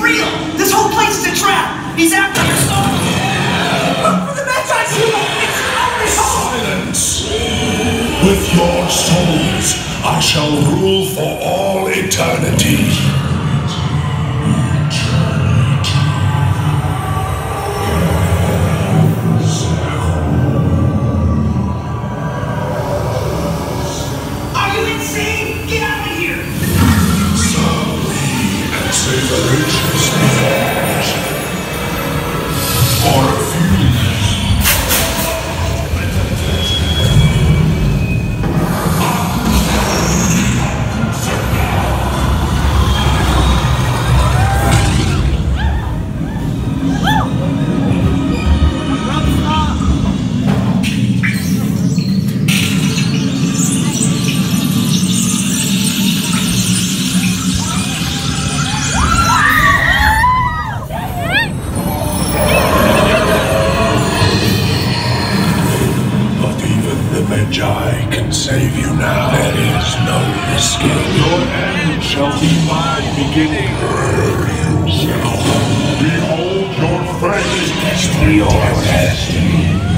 real! This whole place is a trap! He's after your soul! Look for the Medjai symbol! It's only hope! Silence! With your souls, I shall rule for all eternity. You now. There is no escape. Your end shall be my beginning. Behold your fate. Destiny your destiny.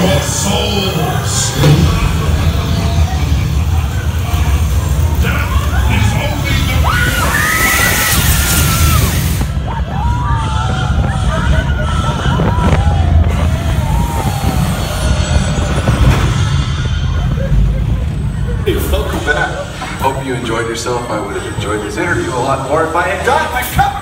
Your souls. Welcome back. Hope you enjoyed yourself. I would have enjoyed this interview a lot more if I had got my cup